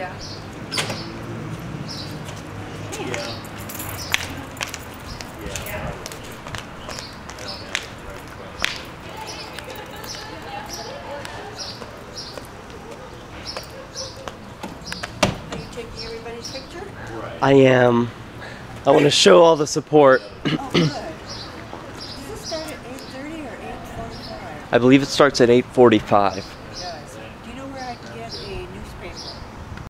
Yeah. Yeah. Yeah. yeah. Are you taking everybody's picture? I am. I want to show all the support. oh, good. Does it start at eight thirty or eight forty-five? I believe it starts at 8.45. It does. Do you know where I can get a newspaper?